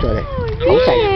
对，好手，